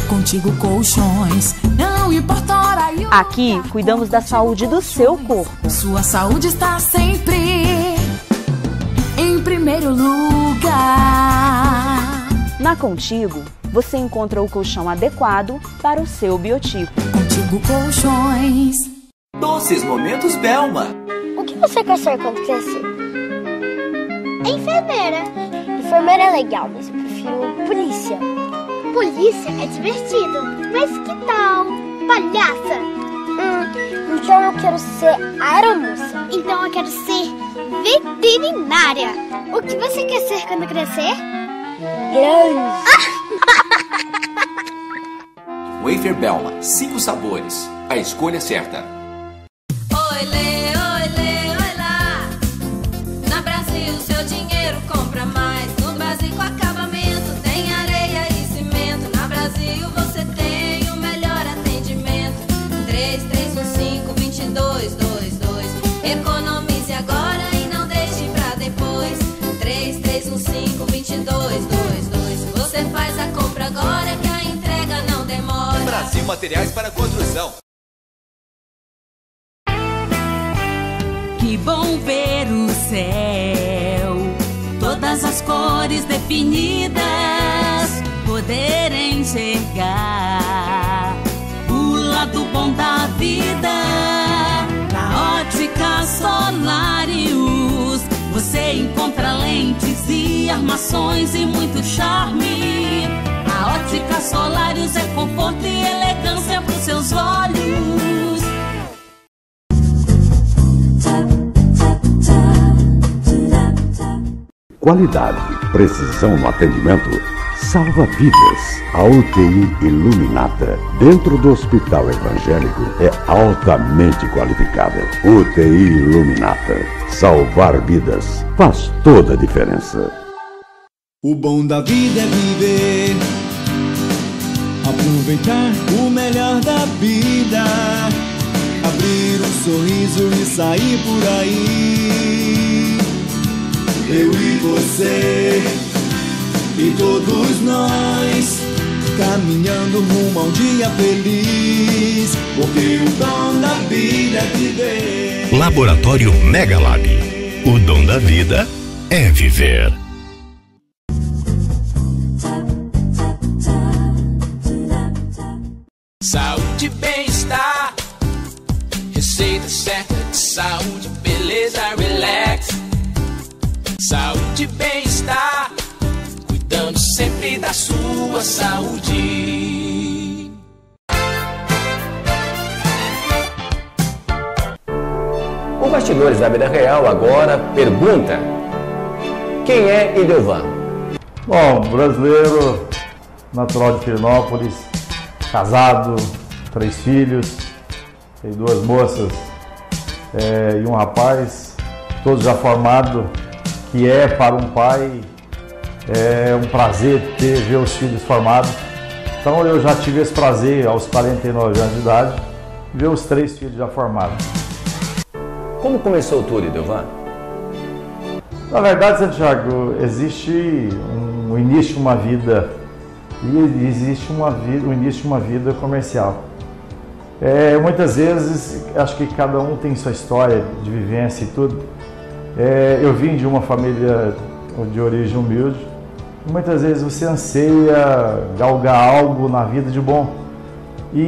Contigo Colchões, não importa a hora e o Aqui cuidamos da saúde do seu corpo. Sua saúde está sempre em primeiro lugar. Na Contigo, você encontra o colchão adequado para o seu biotipo. Contigo Colchões. Doces Momentos Belma. O que você quer ser quando crescer? Enfermeira. Enfermeira é legal, mas eu prefiro polícia. Polícia é divertido, mas que tal palhaça? Hum, então eu quero ser aeromoça. Então eu quero ser veterinária. O que você quer ser quando crescer? Grande. *laughs* Wafer Belma. Cinco sabores. A escolha certa. Materiais para construção. Que bom ver o céu, todas as cores definidas, poder enxergar o lado bom da vida. Na ótica Solarius, você encontra lentes e armações e muito charme. A ótica Solarius é conforto e elegância para os seus olhos. Qualidade, precisão no atendimento, salva vidas. A UTI Iluminata, dentro do Hospital Evangélico, é altamente qualificada. UTI Iluminata, salvar vidas faz toda a diferença. O bom da vida é viver, aproveitar o melhor da vida, abrir um sorriso e sair por aí. Eu e você e todos nós caminhando rumo a um dia feliz, porque o dom da vida é viver. Laboratório Megalab. O dom da vida é viver. Da sua saúde. O Bastidores da Vida Real agora pergunta: Quem é Idelvan? Bom, brasileiro, natural de Pirinópolis, casado, três filhos, tem duas moças é, e um rapaz, todos já formados, que é para um pai é um prazer ter ver os filhos formados. Então eu já tive esse prazer aos 49 anos de idade, ver os três filhos já formados. Como começou tudo, Idelvan? Na verdade, Santiago, existe um início de uma vida e existe uma vida, o início de uma vida comercial. É, muitas vezes, acho que cada um tem sua história de vivência e tudo. É, eu vim de uma família de origem humilde. Muitas vezes você anseia galgar algo na vida de bom. E,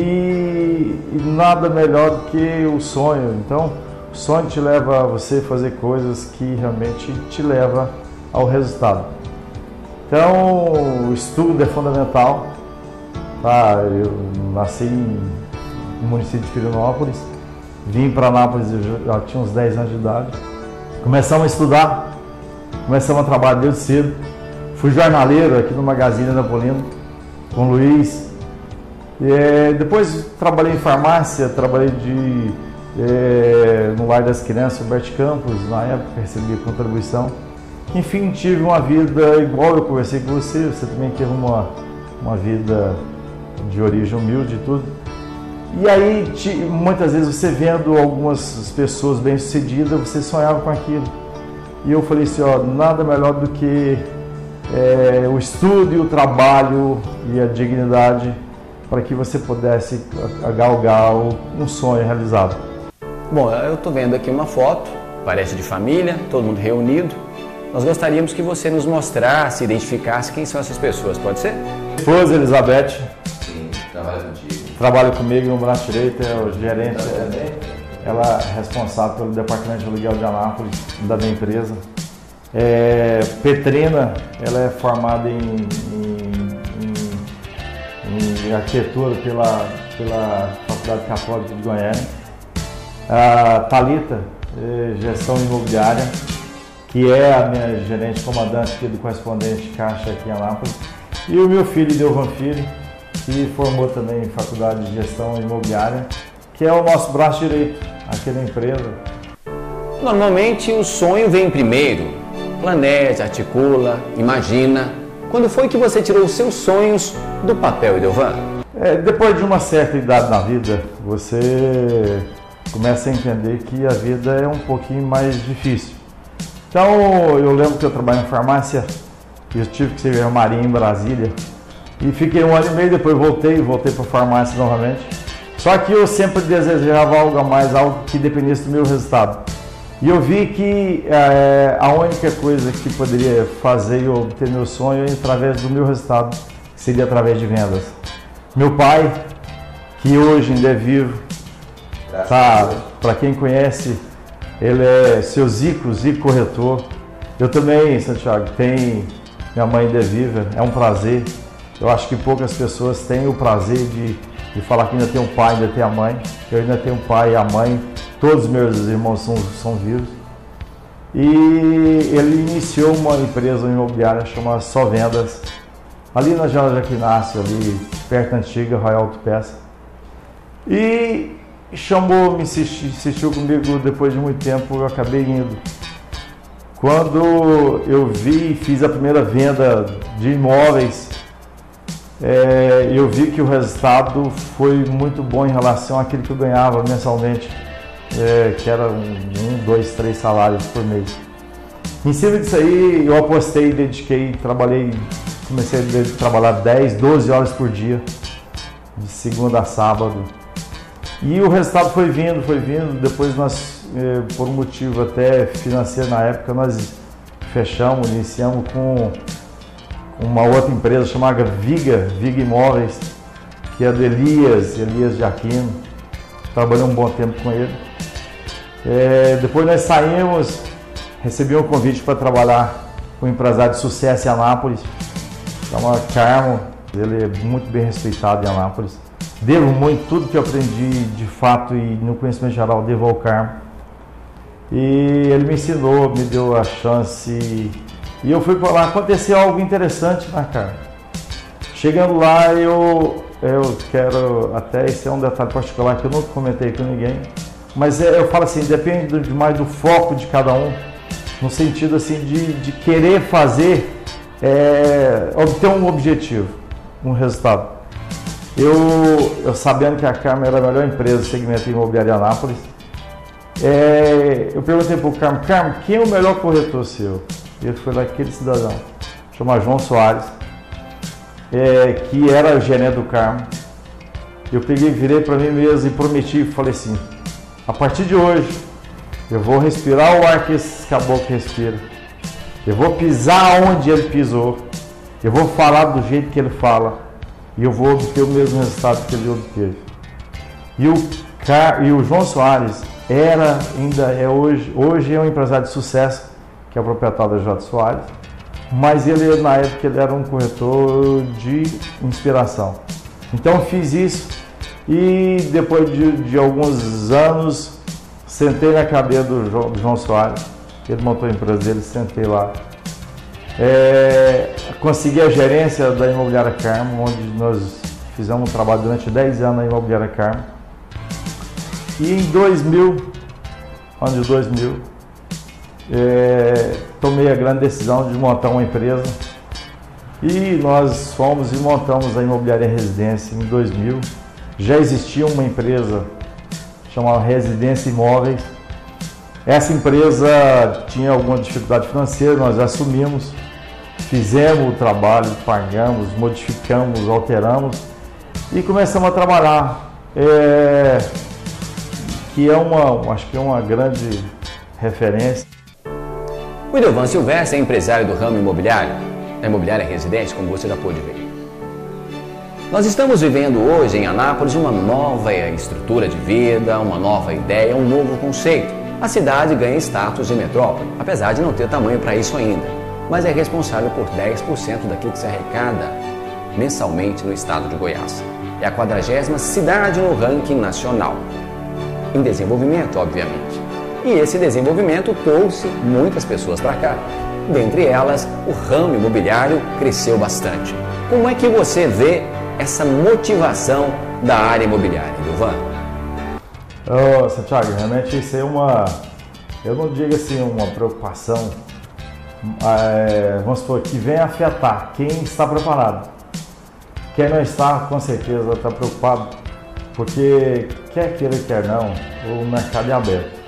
e nada melhor do que o sonho. Então, o sonho te leva a você fazer coisas que realmente te leva ao resultado. Então, o estudo é fundamental. Tá? Eu nasci no município de Pirinópolis, vim para Anápolis, eu já tinha uns 10 anos de idade. Começamos a estudar, começamos a trabalhar desde cedo. Fui jornaleiro aqui no Magazine Napolino com o Luiz. É, depois trabalhei em farmácia, trabalhei de, é, no Lar das Crianças, Roberto Campos, na época recebi contribuição. Enfim, tive uma vida igual eu conversei com você, você também teve uma, uma vida de origem humilde e tudo. E aí, muitas vezes você vendo algumas pessoas bem-sucedidas, você sonhava com aquilo. E eu falei assim, ó, nada melhor do que é, o estudo e o trabalho e a dignidade para que você pudesse galgar um sonho realizado. Bom, eu estou vendo aqui uma foto, parece de família, todo mundo reunido. Nós gostaríamos que você nos mostrasse, identificasse quem são essas pessoas, pode ser? Esposa Elizabeth. Sim, trabalha contigo. Trabalha comigo no braço direito, é o gerente. Ela é responsável pelo departamento de aluguel de Anápolis, da minha empresa. É, Petrina, ela é formada em, em, em, em arquitetura pela, pela Faculdade Católica de Goiânia. A Thalita, é, gestão imobiliária, que é a minha gerente comandante aqui do correspondente Caixa aqui em Anápolis. E o meu filho, Delvan Filho, que formou também em Faculdade de Gestão Imobiliária, que é o nosso braço direito aqui da empresa. Normalmente o sonho vem primeiro. Planeja, articula, imagina. Quando foi que você tirou os seus sonhos do papel, Idelvan? É, depois de uma certa idade na vida, você começa a entender que a vida é um pouquinho mais difícil. Então, eu lembro que eu trabalho em farmácia eu tive que ser marinha em Brasília. E fiquei um ano e meio, depois voltei, voltei para a farmácia novamente. Só que eu sempre desejava algo a mais, algo que dependesse do meu resultado. E eu vi que é, a única coisa que poderia fazer eu obter meu sonho é através do meu resultado, seria através de vendas. Meu pai, que hoje ainda é vivo, tá, para quem conhece, ele é seu Zico, Zico Corretor. Eu também, Santiago, tem minha mãe ainda é viva, é um prazer. Eu acho que poucas pessoas têm o prazer de, de falar que ainda tem o pai, ainda tem a mãe. Eu ainda tenho o pai e a mãe, todos os meus irmãos são, são vivos. E ele iniciou uma empresa imobiliária chamada Só Vendas, ali na Jana Jaquinácio, ali perto da antiga Royal Autopeça. E chamou, me insistiu, insistiu comigo depois de muito tempo, eu acabei indo. Quando eu vi e fiz a primeira venda de imóveis, é, eu vi que o resultado foi muito bom em relação àquilo que eu ganhava mensalmente, é, que era um, um, dois, três salários por mês. Em cima disso aí, eu apostei, dediquei, trabalhei, comecei a trabalhar 10, 12 horas por dia, de segunda a sábado. E o resultado foi vindo, foi vindo. Depois nós, eh, por um motivo até financeiro na época, nós fechamos, iniciamos com uma outra empresa chamada Viga, Viga Imóveis, que é do Elias, Elias de Aquino. Trabalhei um bom tempo com ele. É, depois nós saímos, recebi um convite para trabalhar com um empresário de sucesso em Anápolis, chama Carmo, ele é muito bem respeitado em Anápolis. Devo muito, tudo que eu aprendi de fato e no conhecimento geral, devo ao Carmo. E ele me ensinou, me deu a chance. E eu fui para lá, aconteceu algo interessante na cara. Chegando lá, eu, eu quero, até esse é um detalhe particular que eu nunca comentei com ninguém, mas é, eu falo assim, depende demais do foco de cada um, no sentido assim de, de querer fazer, é, obter um objetivo, um resultado. Eu, eu sabendo que a Carmo era a melhor empresa do segmento imobiliário de Anápolis, é, eu perguntei para o Carmo, Carmo, quem é o melhor corretor seu? Ele foi lá, aquele cidadão, chama João Soares, é, que era gerente do Carmo. Eu peguei, virei para mim mesmo e prometi, falei assim, a partir de hoje, eu vou respirar o ar que esse caboclo respira. Eu vou pisar onde ele pisou. Eu vou falar do jeito que ele fala e eu vou obter o mesmo resultado que ele obteve. E o, e o João Soares era, ainda é hoje, hoje é um empresário de sucesso, que é o proprietário da J. Soares, mas ele na época ele era um corretor de inspiração. Então fiz isso e depois de, de alguns anos sentei na cadeira do João, do João Soares, ele montou a empresa dele, sentei lá é, consegui a gerência da Imobiliária Carmo, onde nós fizemos um trabalho durante 10 anos na Imobiliária Carmo. E em 2000, ano de 2000, é, tomei a grande decisão de montar uma empresa e nós fomos e montamos a Imobiliária Residência em 2000. Já existia uma empresa chamada Residência Imóveis. Essa empresa tinha alguma dificuldade financeira, nós assumimos fizemos o trabalho, pagamos, modificamos, alteramos e começamos a trabalhar. É, que é uma, acho que é uma grande referência. O Idovan Silvestre é empresário do ramo imobiliário, da imobiliária residente, como você já pôde ver. Nós estamos vivendo hoje em Anápolis uma nova estrutura de vida, uma nova ideia, um novo conceito. A cidade ganha status de metrópole, apesar de não ter tamanho para isso ainda mas é responsável por 10% daquilo que se arrecada mensalmente no estado de Goiás. É a 40 cidade no ranking nacional. Em desenvolvimento, obviamente. E esse desenvolvimento trouxe muitas pessoas para cá. Dentre elas, o ramo imobiliário cresceu bastante. Como é que você vê essa motivação da área imobiliária, Ilvan? Oh, Santiago, realmente isso é uma, eu não digo assim, uma preocupação é, vamos supor, que vem afetar quem está preparado. Quem não está, com certeza, está preocupado, porque quer queira, quer não, o mercado é aberto.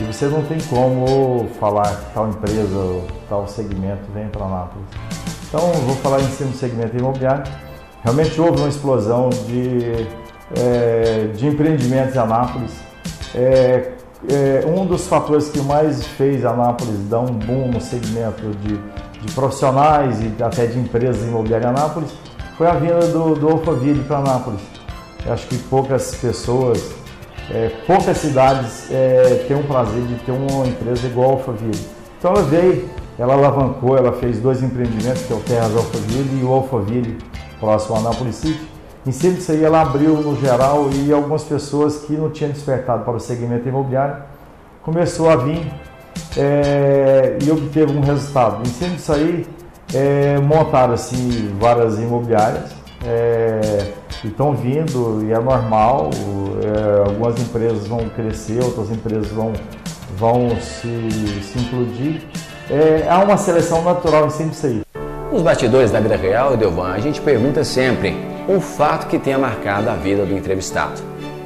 E você não tem como falar que tal empresa tal segmento vem para Nápoles. Então, vou falar em cima do segmento imobiliário. Realmente houve uma explosão de, é, de empreendimentos em Anápolis. É, é, um dos fatores que mais fez Anápolis dar um boom no segmento de, de profissionais e até de empresas imobiliárias em Anápolis foi a vinda do, do Alphaville para Anápolis. Eu acho que poucas pessoas, é, poucas cidades é, têm o prazer de ter uma empresa igual a Alphaville. Então ela veio, ela alavancou, ela fez dois empreendimentos, que é o Terras Alphaville e o Alphaville, próximo a Anápolis City. Em aí, ela abriu no geral e algumas pessoas que não tinham despertado para o segmento imobiliário começou a vir é, e obteve um resultado. Em cima disso aí, é, montaram assim várias imobiliárias é, e estão vindo e é normal. É, algumas empresas vão crescer, outras empresas vão, vão se, se implodir. É, há uma seleção natural em cima disso aí. Nos bastidores da vida real, Delvan, a gente pergunta sempre um fato que tenha marcado a vida do entrevistado.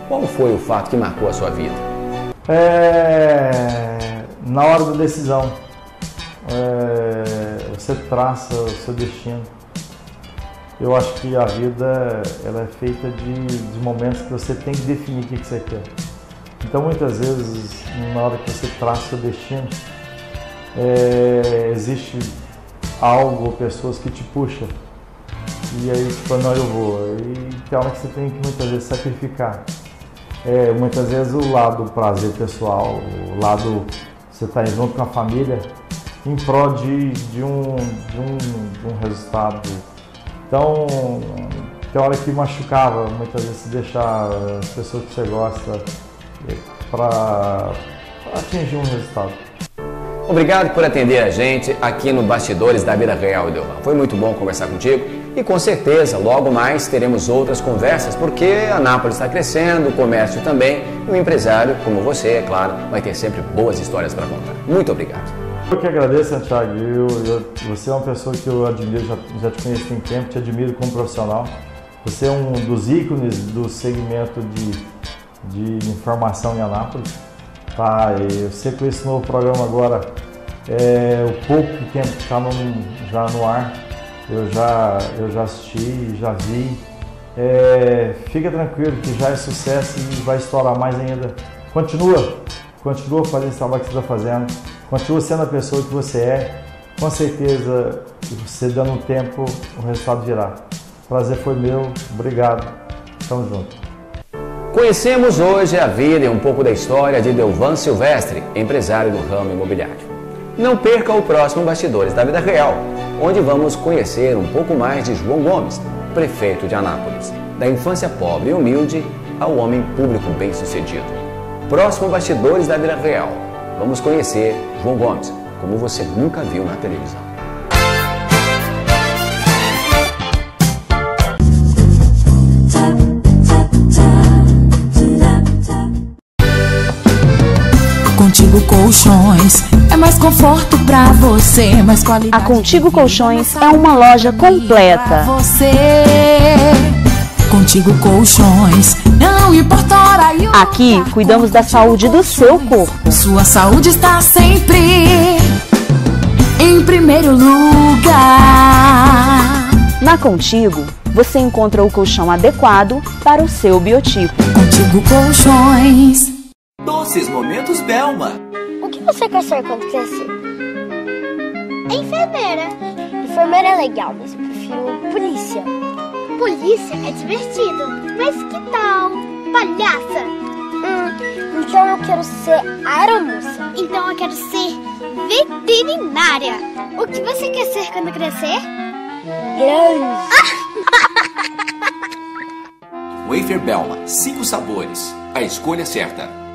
Qual foi o fato que marcou a sua vida? É, na hora da decisão, é, você traça o seu destino. Eu acho que a vida ela é feita de, de momentos que você tem que definir o que, que você quer. Então, muitas vezes, na hora que você traça o seu destino, é, existe algo pessoas que te puxam. E aí, tipo, não, eu vou. E tem hora que você tem que muitas vezes sacrificar. É, muitas vezes o lado prazer pessoal, o lado você está junto com a família, em prol de, de, um, de, um, de um resultado. Então, tem hora que machucava, muitas vezes deixar as pessoas que você gosta para atingir um resultado. Obrigado por atender a gente aqui no Bastidores da Vida Real, Delvan. Foi muito bom conversar contigo e com certeza logo mais teremos outras conversas porque a Nápoles está crescendo, o comércio também e o empresário, como você, é claro, vai ter sempre boas histórias para contar. Muito obrigado. Eu que agradeço, Santiago. Eu, eu, você é uma pessoa que eu admiro, já, já te conheço tem tempo, te admiro como profissional. Você é um dos ícones do segmento de, de informação em Anápolis. Tá, eu sei que esse novo programa agora, é, o pouco que está já no ar, eu já, eu já assisti, já vi. É, fica tranquilo que já é sucesso e vai estourar mais ainda. Continua, continua fazendo esse trabalho que você está fazendo, continua sendo a pessoa que você é. Com certeza, você dando um tempo, o resultado virá. Prazer foi meu, obrigado, tamo junto. Conhecemos hoje a vida e um pouco da história de Delvan Silvestre, empresário do ramo imobiliário. Não perca o próximo Bastidores da Vida Real, onde vamos conhecer um pouco mais de João Gomes, prefeito de Anápolis, da infância pobre e humilde ao homem público bem-sucedido. Próximo Bastidores da Vida Real, vamos conhecer João Gomes, como você nunca viu na televisão. Contigo Colchões é mais conforto pra você, mais qualidade. A Contigo Colchões é uma loja completa. Você. Contigo Colchões, não importa a hora e Aqui cuidamos da saúde do seu corpo. Sua saúde está sempre em primeiro lugar. Na Contigo, você encontra o colchão adequado para o seu biotipo. Contigo Colchões. Doces Momentos Belma. O que você quer ser quando crescer? Enfermeira. Enfermeira é legal, mas eu prefiro polícia. Polícia é divertido, mas que tal palhaça? Hum, então eu quero ser aeromoça. Então eu quero ser veterinária. O que você quer ser quando crescer? Grande. *laughs* Wafer Belma. Cinco sabores. A escolha certa.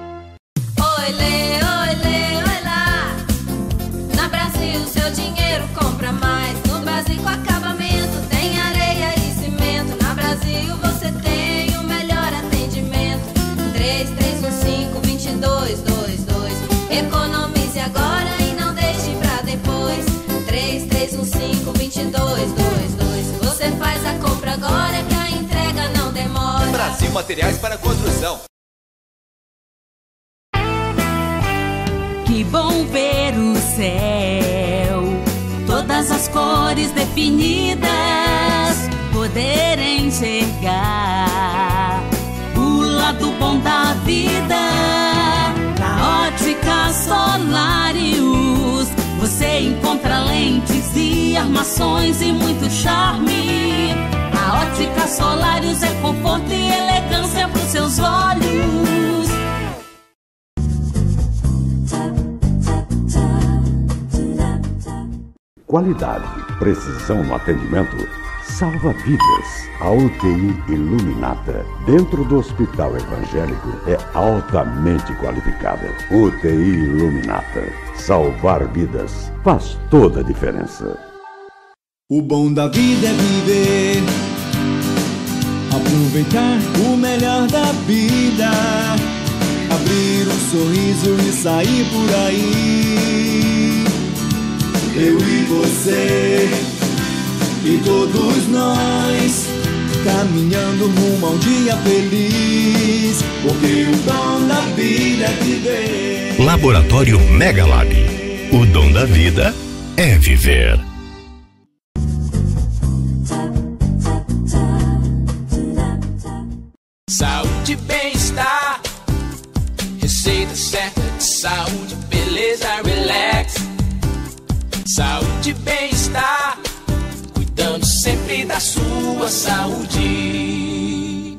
Brasil, seu dinheiro compra mais. No Brasil, com acabamento, tem areia cimento. Na Brasil, você tem o melhor atendimento. 3, 3, 1, 5, 22, 2, 2. Economize agora não deixe pra depois. 3, 3, 1, 5, 22, 2, 2. Você faz a compra agora que a entrega não demora. Brasil Materiais para Construção. Cores definidas, poder enxergar o lado bom da vida. Na ótica Solarius, você encontra lentes e armações e muito charme. A ótica Solarius é conforto e elegância para os seus olhos. Qualidade, precisão no atendimento, salva vidas. A UTI Iluminata, dentro do Hospital Evangélico, é altamente qualificada. UTI Iluminata, salvar vidas faz toda a diferença. O bom da vida é viver, aproveitar o melhor da vida, abrir um sorriso e sair por aí. Eu e você, e todos nós, caminhando rumo a um dia feliz, porque o dom da vida é viver. Laboratório Megalab. O dom da vida é viver. Saúde bem-estar. Receita certa de saúde, beleza, relax. Saúde e bem-estar. Cuidando sempre da sua saúde.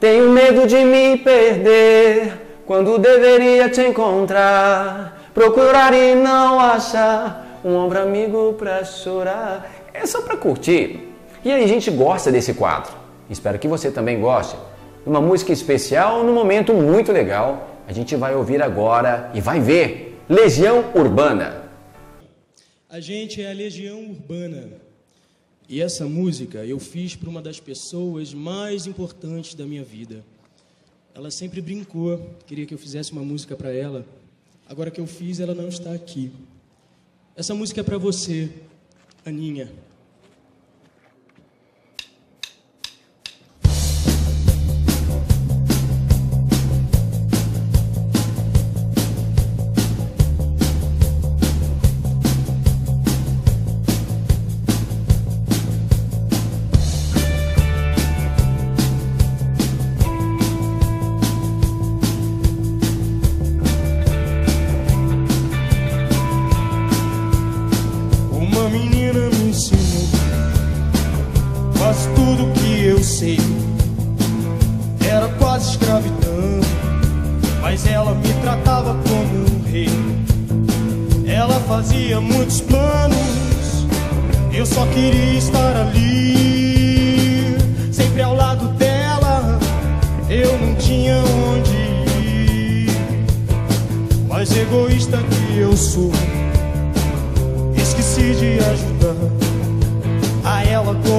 Tenho medo de me perder quando deveria te encontrar. Procurar e não achar um ombro amigo pra chorar. É só pra curtir. E aí, gente gosta desse quadro. Espero que você também goste. Uma música especial num momento muito legal. A gente vai ouvir agora e vai ver Legião Urbana. A gente é a Legião Urbana. E essa música eu fiz para uma das pessoas mais importantes da minha vida. Ela sempre brincou, queria que eu fizesse uma música para ela. Agora que eu fiz, ela não está aqui. Essa música é para você, Aninha.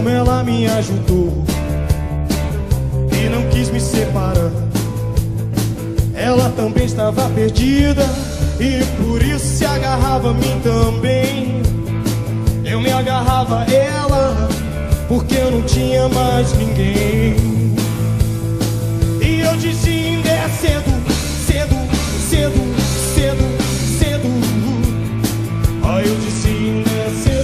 Como ela me ajudou e não quis me separar. Ela também estava perdida e por isso se agarrava a mim também. Eu me agarrava a ela porque eu não tinha mais ninguém. E eu dizia ainda é cedo, cedo, cedo, cedo, cedo. Ah, eu disse ainda é cedo.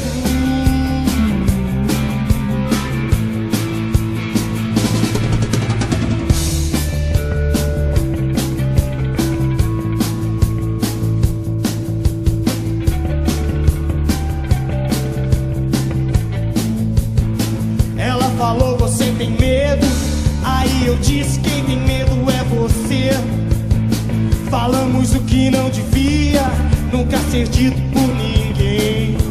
Falamos o que não devia, nunca ser dito por ninguém.